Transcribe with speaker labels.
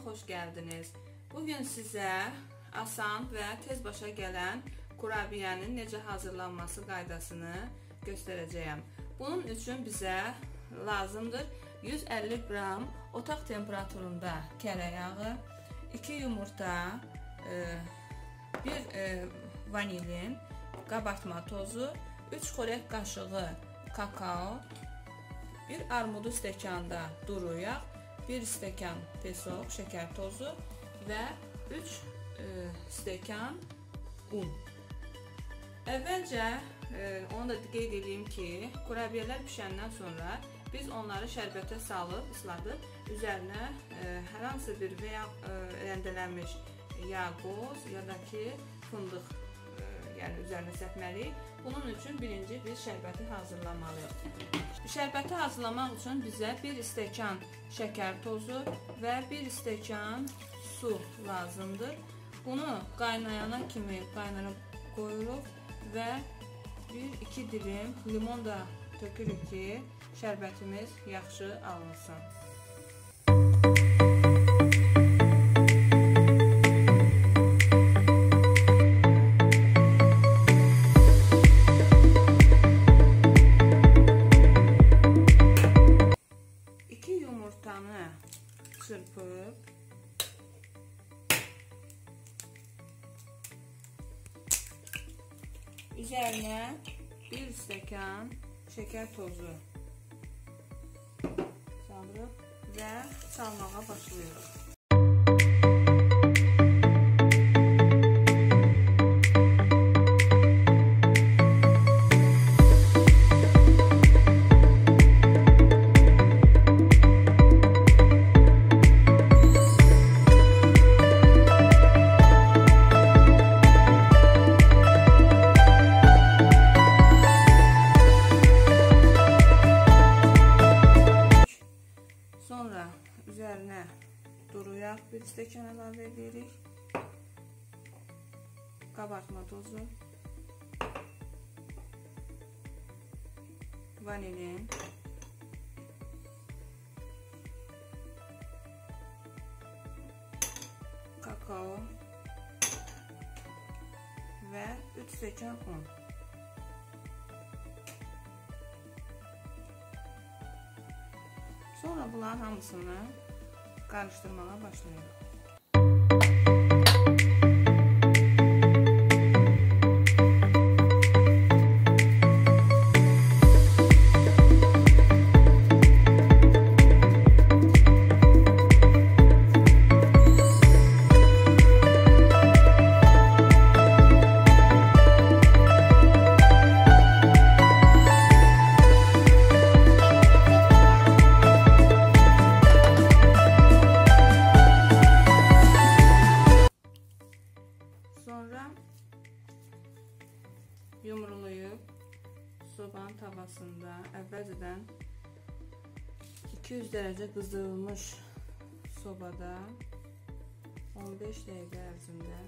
Speaker 1: xoş gəldiniz. Bu gün sizə asan və tez başa gələn kurabiyənin necə hazırlanması qaydasını göstərəcəyəm. Bunun üçün bizə lazımdır 150 qram otaq temperaturunda kərə yağı, 2 yumurta, 1 e, e, vanilin, qabartma tozu, 3 xörək qaşığı kakao, 1 armudu stəkanda duru yağ, 1 stəkan pesok, şəkər tozu və 3 e, stəkan un. Əvvəlcə e, onu da qeyd edeyim ki, kurabiyələr bişəndən sonra biz onları şərbətə salıb, isladıb, üzərinə e, hər hansı bir və ya e, rəndələnmiş ya qoz ya da ki fındıq yəni üzərinə səpməliyik. Bunun üçün birinci biz şərbəti hazırlamalıyıq. Şərbəti hazırlamaq üçün bizə 1 stəkan şəkər tozu və 1 stəkan su lazımdır. Bunu qaynayana kimi qaynara qoyuruq və 1-2 dilim limon da tökürük ki, şərbətimiz yaxşı alınsın. Üzərinə 1 stəkan şəkər tozu salırıq və çalmağa başlayırıq. Stəkan əlavə edirik. Qabartma tozu. Vanilin. Kakao. Və 3 stəkan un. Sonra bunların hamısını karıştırmaya başlayalım. önceden 200 derece kızılmış sobada. 15 dakika ərzində